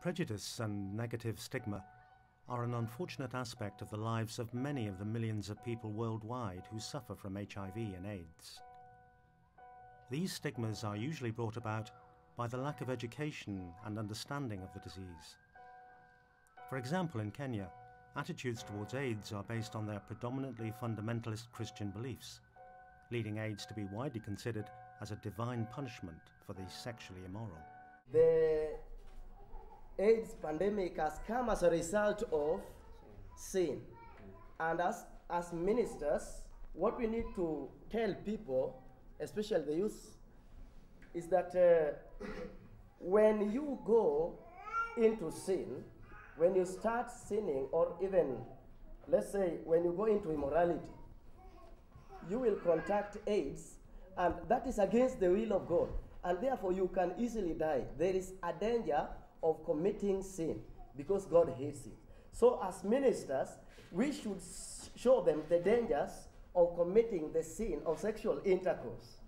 Prejudice and negative stigma are an unfortunate aspect of the lives of many of the millions of people worldwide who suffer from HIV and AIDS. These stigmas are usually brought about by the lack of education and understanding of the disease. For example, in Kenya, attitudes towards AIDS are based on their predominantly fundamentalist Christian beliefs, leading AIDS to be widely considered as a divine punishment for the sexually immoral. AIDS pandemic has come as a result of sin. And as, as ministers, what we need to tell people, especially the youth, is that uh, when you go into sin, when you start sinning, or even, let's say, when you go into immorality, you will contact AIDS, and that is against the will of God. And therefore, you can easily die. There is a danger of committing sin because God hates it. So, as ministers, we should show them the dangers of committing the sin of sexual intercourse.